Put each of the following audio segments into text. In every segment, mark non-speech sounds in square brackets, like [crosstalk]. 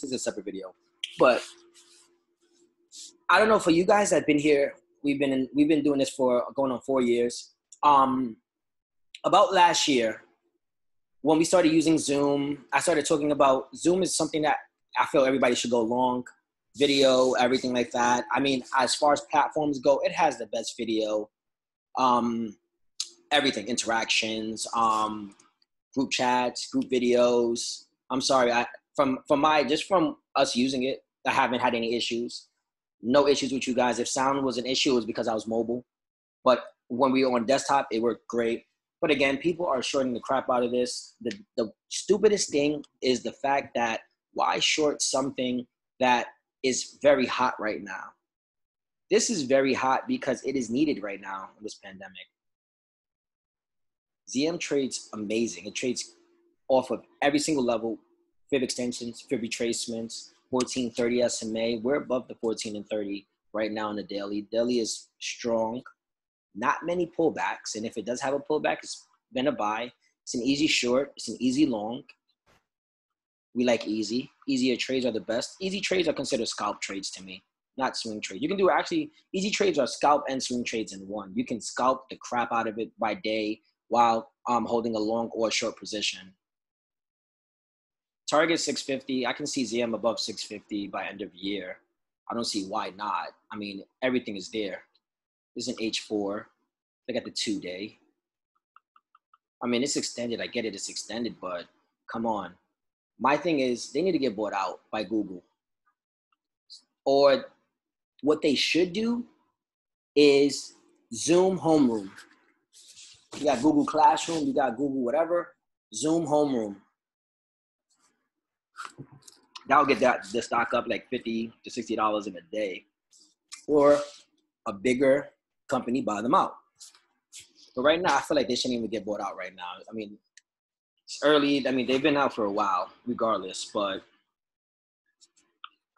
This is a separate video, but I don't know for you guys that have been here. We've been in, we've been doing this for going on four years. Um, about last year, when we started using Zoom, I started talking about Zoom is something that I feel everybody should go long, video, everything like that. I mean, as far as platforms go, it has the best video, um, everything, interactions, um, group chats, group videos. I'm sorry, I from from my just from us using it, I haven't had any issues. No issues with you guys. If sound was an issue, it was because I was mobile. But when we were on desktop, it worked great. But again, people are shorting the crap out of this. The the stupidest thing is the fact that why short something that is very hot right now? This is very hot because it is needed right now in this pandemic. ZM trades amazing. It trades off of every single level, fib extensions, fib retracements, 1430 SMA. We're above the 14 and 30 right now in the daily. Daily is strong. Not many pullbacks. And if it does have a pullback, it's been a buy. It's an easy short. It's an easy long. We like easy. Easier trades are the best. Easy trades are considered scalp trades to me, not swing trades. You can do actually easy trades are scalp and swing trades in one. You can scalp the crap out of it by day while um, holding a long or short position. Target 650. I can see ZM above 650 by end of year. I don't see why not. I mean, everything is there. This is an H4. They got the two day. I mean, it's extended. I get it. It's extended, but come on. My thing is, they need to get bought out by Google. Or what they should do is Zoom homeroom. You got Google Classroom, you got Google whatever, Zoom homeroom. That'll get that the stock up like fifty to sixty dollars in a day, or a bigger company buy them out. But right now, I feel like they shouldn't even get bought out right now. I mean, it's early. I mean, they've been out for a while, regardless. But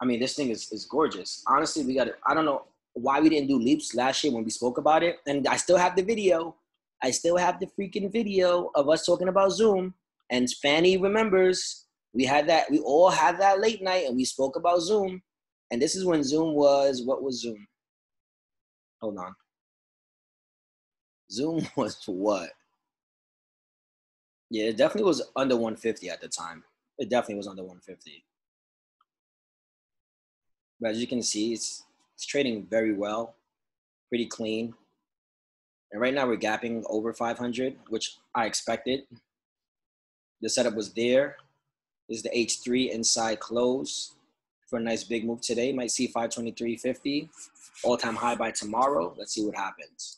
I mean, this thing is is gorgeous. Honestly, we got. I don't know why we didn't do leaps last year when we spoke about it, and I still have the video. I still have the freaking video of us talking about Zoom. And Fanny remembers we had that. We all had that late night, and we spoke about Zoom. And this is when Zoom was. What was Zoom? Hold on. Zoom [laughs] was what? Yeah, it definitely was under 150 at the time. It definitely was under 150. But as you can see, it's it's trading very well, pretty clean. And right now we're gapping over 500, which I expected. The setup was there. This is the H3 inside close for a nice big move today. Might see 523.50, all time high by tomorrow. Let's see what happens.